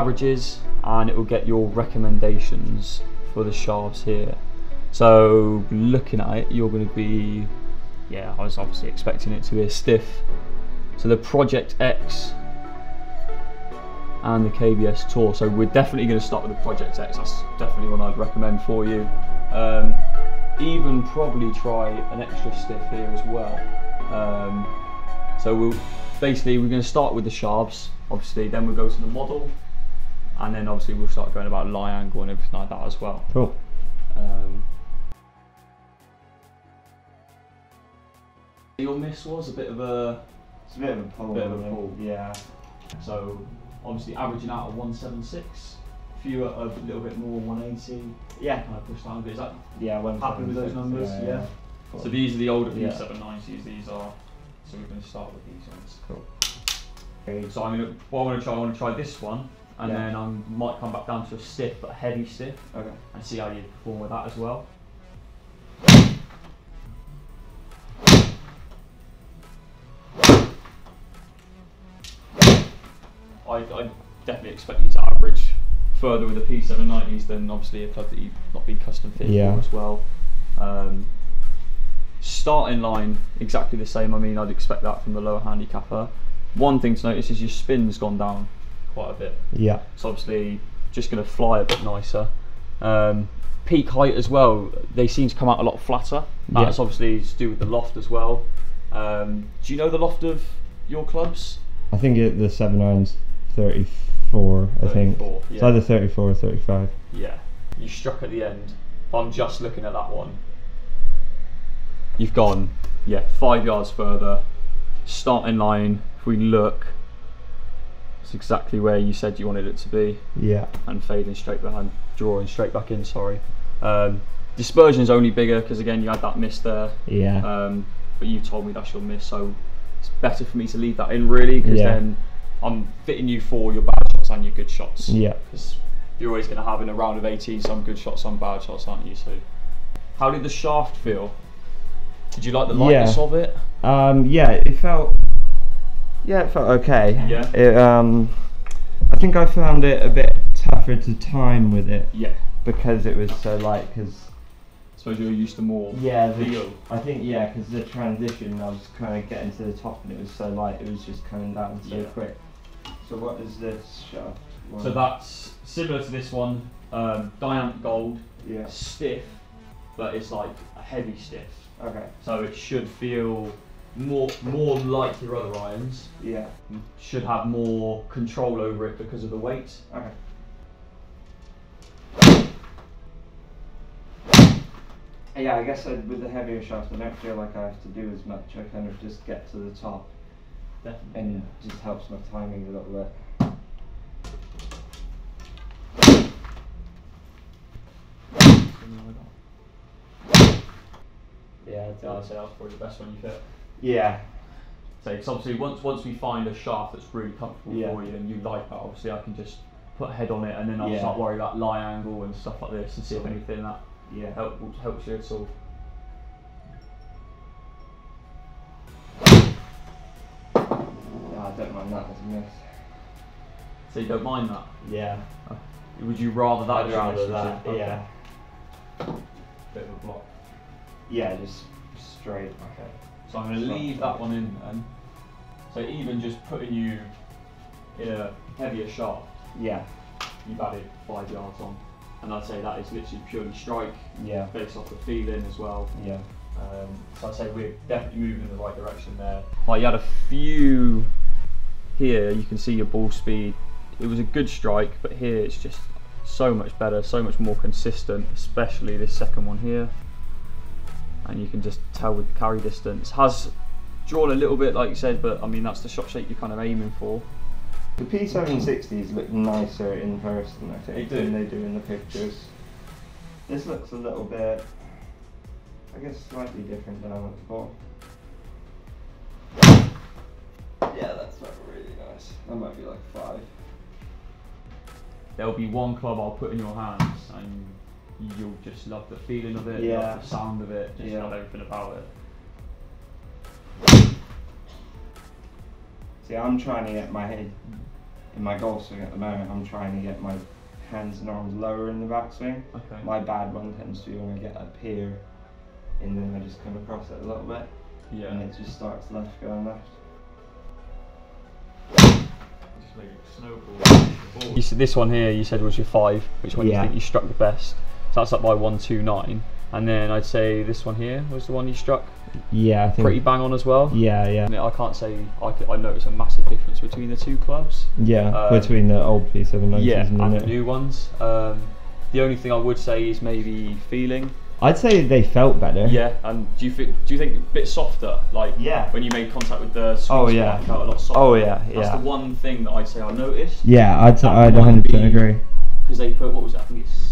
averages and it will get your recommendations for the shafts here. So looking at it, you're going to be, yeah, I was obviously expecting it to be a stiff. So the Project X and the KBS Tour. So we're definitely going to start with the Project X. That's definitely one I'd recommend for you. Um, even probably try an extra stiff here as well. Um, so we'll basically we're going to start with the shafts. Obviously, then we'll go to the model, and then obviously we'll start going about lie angle and everything like that as well. Cool. Um, your miss was a bit of a It's a bit of a pull. Bit of a pull. Yeah. so obviously averaging out at 176. Few a little bit more 180. Yeah. Kind of push down a bit. Is that Yeah. One Happy with those numbers? six, Yeah. Cool. So these are the older Yeah. P790s. These are. So we're going to start with these ones. Cool. Okay. So I'm going to. What I want to try. I want to try this one, and Yeah. then I might come back down to a stiff, but a heavy stiff, Okay. and see how you perform with that as well. I, I definitely expect you to average further with the P790s than obviously a club that you've not been custom fit Yeah. for as well. Um, starting line exactly the same. I mean, I'd expect that from the lower handicapper. One thing to notice is your spin's gone down quite a bit. Yeah. It's obviously just going to fly a bit nicer. Um, peak height as well, they seem to come out a lot flatter. Yeah. That's obviously to do with the loft as well. Um, do you know the loft of your clubs? I think it, the seven irons 34. I think. 34, It's either 34 or 35. Yeah. You struck at the end. I'm just looking at that one, you've gone, yeah, five yards further. Starting line, if we look, it's exactly where you said you wanted it to be. Yeah. and fading straight behind, drawing straight back in. Sorry. Um, dispersion's only bigger because again you had that miss there, Yeah. um, but you told me that's your miss, so it's better for me to leave that in really because Yeah. then I'm fitting you for your bad shots and your good shots. yeah. Because you're always going to have in a round of 18 some good shots, some bad shots, aren't you? So, how did the shaft feel? Did you like the lightness Yeah. of it? Um, yeah, it felt. Yeah, it felt okay. Yeah. It, um, I think I found it a bit tougher to time with it Yeah. because it was so light. Because suppose you're used to more yeah, the, feel. I think yeah, because the transition, I was kind of getting to the top and it was so light, it was just coming down so Yeah. quick. So what is this shaft? one? So that's similar to this one, um, Dynamic Gold. yeah. stiff, but it's like a heavy stiff. Okay. So it should feel more more like your other irons. Yeah. Should have more control over it because of the weight. Okay. Uh, yeah, I guess I, with the heavier shaft, I don't feel like I have to do as much. I kind of just get to the top, Definitely. and just helps my timing a little bit. Yeah, I'd I'd say that's probably the best one you fit. Yeah. So it's obviously once once we find a shaft that's really comfortable Yeah. for you and you like that, obviously I can just put a head on it and then I'll Yeah. start worrying about lie angle and stuff like this and see if anything that Yeah. help, helps you at all. Ah, I don't mind that as a miss. So you don't mind that? Yeah. Uh, would you rather that? I'd your rather that. Okay. Yeah. Bit of a block. Yeah, just straight. Okay. So I'm going to leave that one in then. So even just putting you in a heavier shaft, Yeah. you've added five yards on. And I'd say that is literally purely strike, Yeah. based off the feeling as well. Yeah. Um, so I'd say we're definitely moving in the right direction there. Like you had a few here, you can see your ball speed. It was a good strike, but here it's just so much better, so much more consistent, especially this second one here. And you can just tell with the carry distance. Has drawn a little bit, like you said, but I mean, that's the shot shape you're kind of aiming for. The P760s look nicer in person, I think, They do. than they do in the pictures. This looks a little bit, I guess, slightly different than I looked for. Yeah, that's not really nice. That might be like five. There'll be one club I'll put in your hands, and you'll just love the feeling of it, Yeah. love the sound of it, just Yeah. love everything about it. See, I'm trying to get my head in my golf swing at the moment, I'm trying to get my hands and arms lower in the backswing. Okay. My bad one tends to be when I get up here, and then I just come across it a little bit, and yeah. it just starts left going left. Just make snowball. You said this one here. You said was your five. Which one Yeah. you think you struck the best? So that's up by one two nine. And then I'd say this one here was the one you struck Yeah, I think. pretty bang on as well. Yeah, yeah, I, can't say I, I notice a massive difference between the two clubs. yeah. Um, between the old P790s Yeah, and and the new. ones. Um, the only thing I would say is maybe feeling. I'd say they felt better. Yeah, and do you think do you think a bit softer? Like Yeah. when you made contact with the Oh, yeah. it felt a lot softer. Oh yeah, yeah. That's the one thing that I'd say I noticed Yeah, I'd, That I'd 100% agree. because they put what was it? I think it's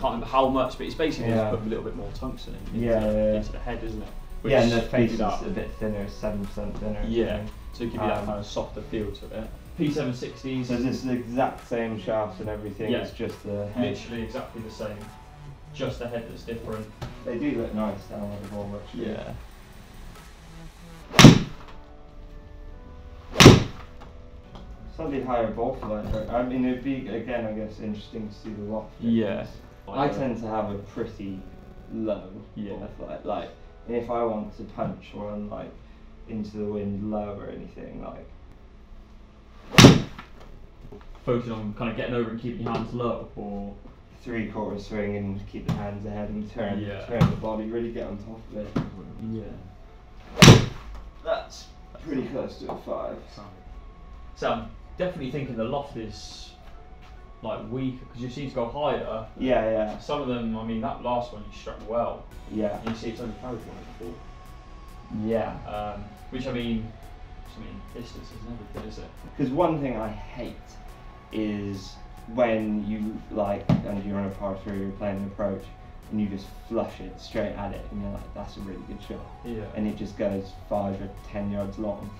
can't remember how much, but it's basically Yeah. just put a little bit more tungsten in, into, Yeah, into the head, isn't it? yeah, and the face is that- a bit thinner, 7% thinner. Yeah, to give you that Um, kind of softer feel to it. P760s, So it's the exact same shaft and everything, Yeah. it's just the head. literally exactly the same, just the head that's different. They do look nice down on the ball, actually. Yeah. Slightly higher ball flight, but I mean, it'd be, again, I guess, interesting to see the loft. Yeah. I tend to have a pretty low Yeah. Like, and if I want to punch one, like, into the wind low or anything, like, focusing on kind of getting over and keeping your hands low, or three quarter swing and keep the hands ahead and turn, Yeah. turn the body, really get on top of it. yeah. That's pretty close to a five. So I'm definitely thinking the loft is like weaker because you seem to go higher. Yeah, yeah, Some of them, I mean, that last one you struck well. yeah, You see, it's only carried one yeah. Um, which I mean, I mean, distance is everything, is it? Because one thing I hate is when you like, and you're on a par three, you're playing an approach, and you just flush it straight at it, and you're like, that's a really good shot, Yeah. and it just goes five or ten yards long,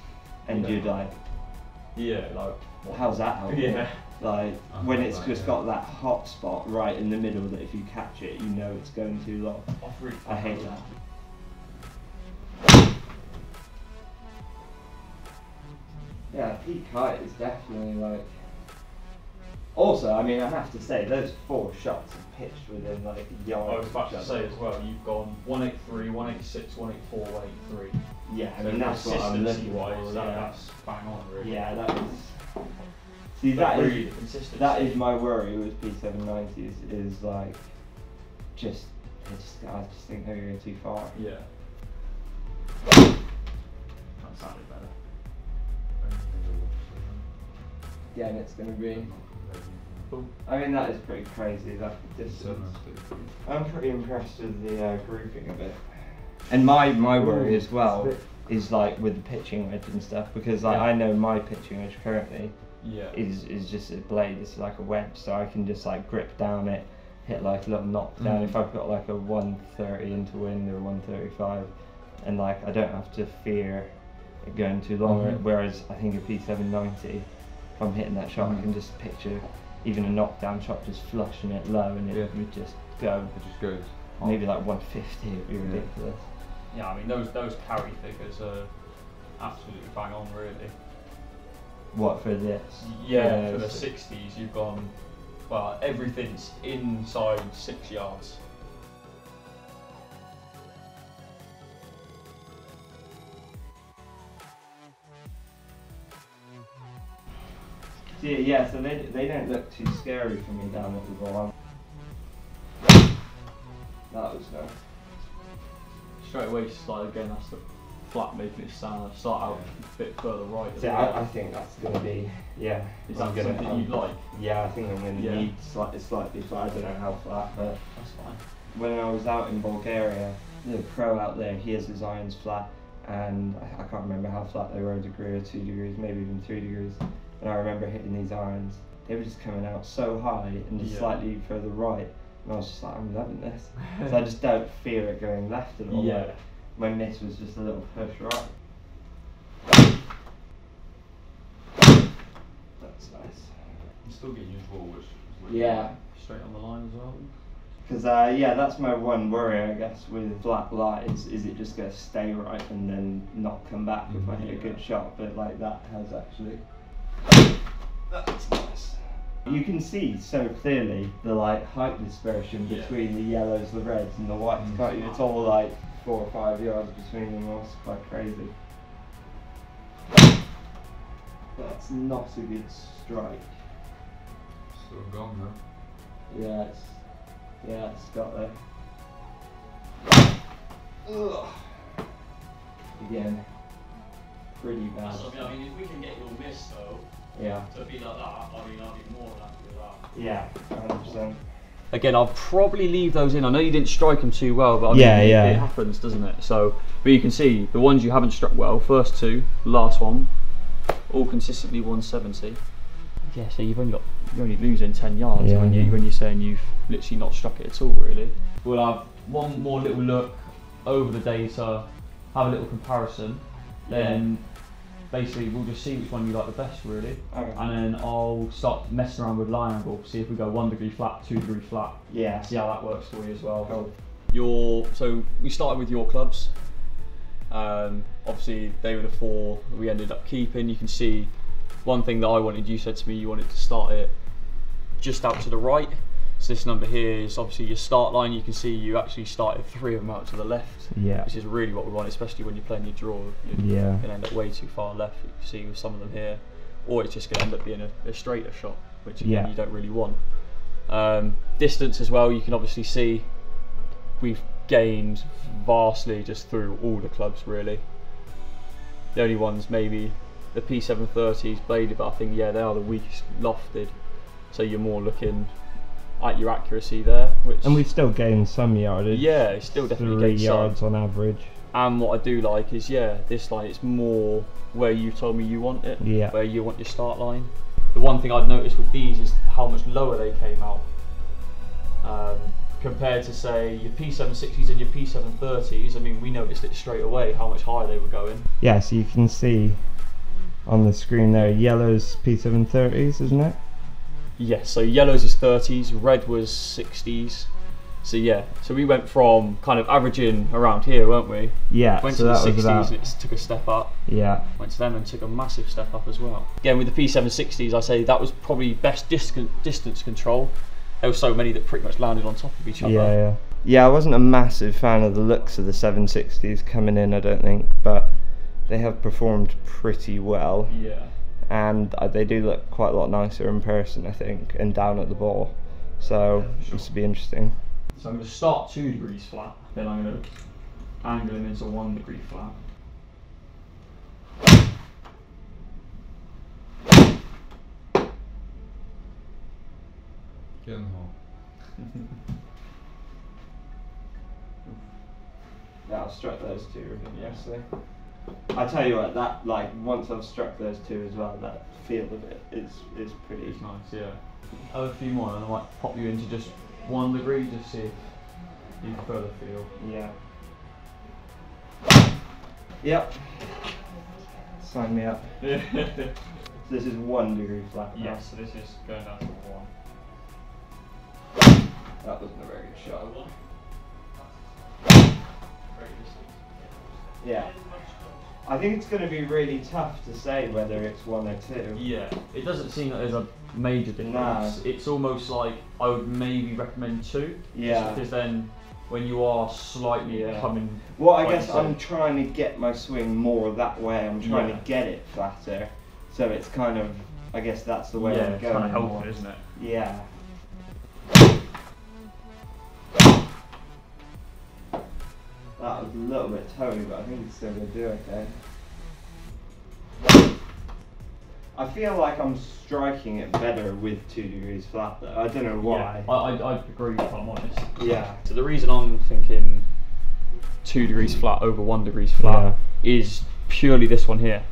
and Yeah. you're like, yeah, like. what- how's that helpful? Yeah. Like when it's just yeah. got that hot spot right in the middle that if you catch it, you know it's going too long. I hate that. Yeah, peak height is definitely like. Also, I mean, I have to say those four shots are pitched within like a yard. I was about to say as well, you've gone 183, 186, 184, 183. Yeah, I So mean that's what I'm looking for. wise, that, yeah. that's bang on, really. yeah, that is. See, that is that is my worry with P790s is like, just I just I just think they're going too far. Yeah. That sounded better. Yeah, and it's going to be. I mean, that is pretty crazy. That distance. I'm pretty impressed with the uh, grouping of it. And my my worry as well is like with the pitching wedge and stuff because like Yeah. I know my pitching wedge currently Yeah. is is just a blade. It's like a wedge, so I can just like grip down it, hit like a little knockdown. Mm. If I've got like a 130 into wind or 135, and like I don't have to fear it going too long. Mhm. Whereas I think a P790, if I'm hitting that shot, I Mm. can just picture even a knockdown shot just flushing it low and it Yeah. would just go. It just goes. Maybe like 150 would be Yeah. ridiculous. Yeah, I mean those those carry figures are absolutely bang on, really. What for this? Yeah, for the 60s, you've gone. Well, everything's inside six yards. Yeah, yeah, so they, they don't look too scary for me down at the ball. That was nice. Straight away, slide again. That's the flat making it stand. Start out a bit further right. See. I, I think that's gonna be yeah. Is I'm that gonna- something I'm- you'd like? Yeah, I think I'm gonna Yeah. need slightly slightly flat. I don't know how flat, but That's fine. when I was out in Bulgaria, the pro out there, he has his irons flat, and I, I can't remember how flat they were, a degree or two degrees, maybe even three degrees. And I remember hitting these irons, they were just coming out so high and just Yeah. slightly further right, and I was just like, I'm loving this. so I just don't fear it going left at all. Yeah. Like, my miss was just a little push right. That's nice. I'm still getting your ball, which is Yeah. Straight on the line as well. Because uh, yeah, that's my one worry, I guess, with black light is, is it just gonna stay right and then not come back if I hit a good shot? But like that has actually That's nice. You can see so clearly the like height dispersion Yeah. between the yellows, the reds, and the whites. Mm. can't you? It's all like four or five yards between them. That's quite crazy. That's not a good strike. Still gone though. Yeah, it's yeah, it's got there. Ugh. Again, pretty bad. So, I mean, if we can get your miss though Yeah, to be like that, I mean, I'll be more than happy with that. yeah, hundred percent. Again, I'll probably leave those in. I know you didn't strike them too well, but I mean, Yeah, yeah. it happens, doesn't it? So, but you can see the ones you haven't struck well, first two, last one, all consistently 170. Yeah, so you've only got you're only losing 10 yards Yeah, when you when you're saying you've literally not struck it at all, really. We'll have one more little look over the data, have a little comparison, then basically we'll just see which one you like the best, really. Okay. And then I'll start messing around with lie angle, see if we go one degree flat, two degree flat, Yeah. see how that works for you as well. Cool. Your so we started with your clubs. Um, obviously, they were the four we ended up keeping. You can see one thing that I wanted. You said to me you wanted to start it just out to the right. So this number here is obviously your start line. You can see you actually started three of them out to the left, Yeah. which is really what we want, especially when you're playing your draw. You're Yeah. going to end up way too far left. You can see with some of them here, or it's just going to end up being a, a straighter shot, which again Yeah. you don't really want. Um, distance as well, you can obviously see we've gained vastly just through all the clubs really. The only ones maybe the P730s bladed, but I think yeah they are the weakest lofted, so you're more looking at your accuracy there. Which And we've still gained some yardage. yeah, still definitely three gained some. yards on average. And what I do like is, yeah, this line it's more where you told me you want it, Yeah. where you want your start line. The one thing I'd noticed with these is how much lower they came out um, compared to say your P760s and your P730s. I mean, we noticed it straight away how much higher they were going. Yeah, so you can see on the screen there, yellow's P730s, isn't it? Yes, so yellows is 30s, red was 60s. So yeah, so we went from kind of averaging around here, weren't we? Yeah, Went so to the that was 60s about, and it took a step up. yeah, went to them and took a massive step up as well. Again, with the P760s, I say that was probably best dis- distance control. There were so many that pretty much landed on top of each other. yeah, yeah. Yeah, I wasn't a massive fan of the looks of the 760s coming in, I don't think, but they have performed pretty well. Yeah. And uh, they do look quite a lot nicer in person, I think, and down at the ball. So Yeah, for sure. this will be interesting. So I'm going to start two degrees flat, then I'm going to angle him into one degree flat. Get in the hole. Yeah, I'll struck those two Yeah. obviously. I tell you what, that like once I've struck those two as well, that feel of it is is pretty. It's nice, yeah. Have a few more and I might pop you into just one degree, just see if you prefer the feel. Yeah. Yep. Sign me up. Yeah. This is one degree flat. yes, so this is going down to one. That wasn't a very good shot. Yeah. I think it's going to be really tough to say whether it's one or two. Yeah, it doesn't seem like there's a major difference. No. It's almost like I would maybe recommend two. Yeah. Because then when you are slightly Yeah. coming. Well, I guess I'm trying to get my swing more that way. I'm trying Yeah. to get it flatter, so it's kind of. I guess that's the way yeah, I'm it's going. kind of helpful, isn't it? Yeah. That was a little bit toey, but I think it's still gonna do okay. I feel like I'm striking it better with two degrees flat though. I don't know why. Yeah, I, I, I agree if I'm honest. Yeah. So the reason I'm thinking two degrees flat over one degrees flat is purely this one here.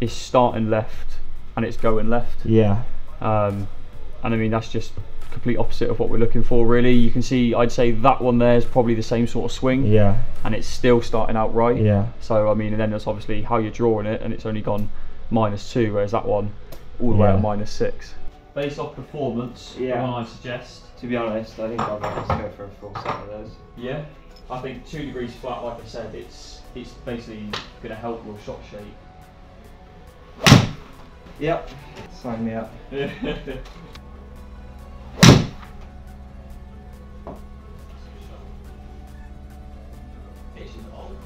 It's starting left and it's going left. Yeah. Um, and I mean that's just complete opposite of what we're looking for really. You can see I'd say that one there is probably the same sort of swing Yeah. and it's still starting out right. Yeah. So I mean and then there's obviously how you're drawing it and it's only gone minus two whereas that one all the way at minus six. Based off performance, Yeah. the one I suggest. To be honest, I think I'll just go for a full set of those. Yeah. I think two degrees flat, like I said, it's it's basically gonna help your shot shape. Yep. Sign me up.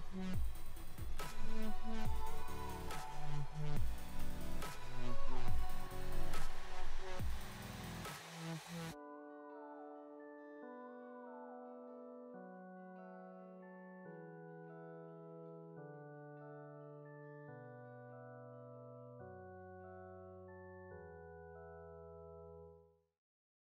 Mm-hmm.